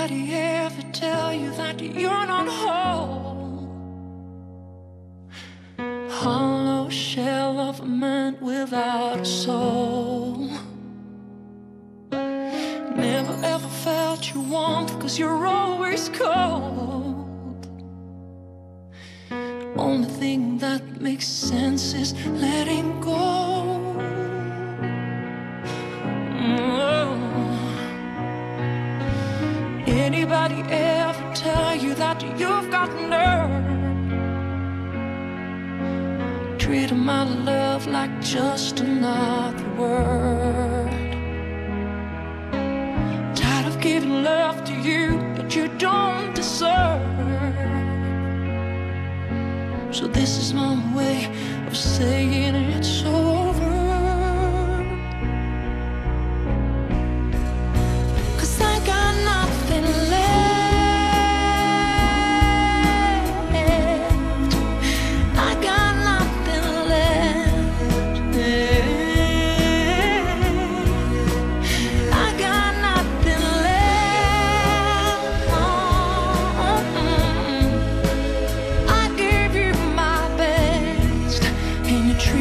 Anybody ever tell you that you're not whole? Hollow shell of a man without a soul. Never ever felt your warmth, cause you're always cold. Only thing that makes sense is letting go. Anybody ever tell you that you've got nerve? Treat my love like just another word. Tired of giving love to you that you don't deserve. So this is my way of saying it's over.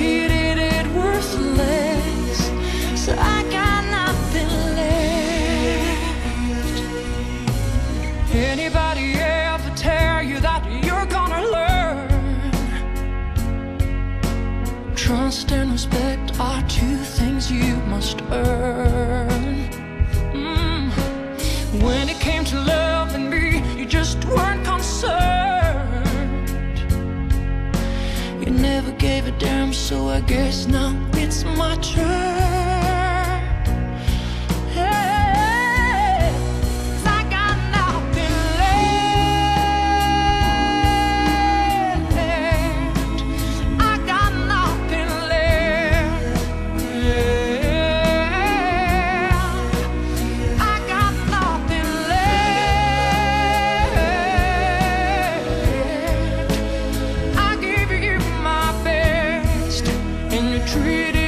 It worthless. So I got nothing left. Anybody ever tell you that you're gonna learn? Trust and respect are two things you must earn. Gave a damn, so I guess now it's my turn. Left.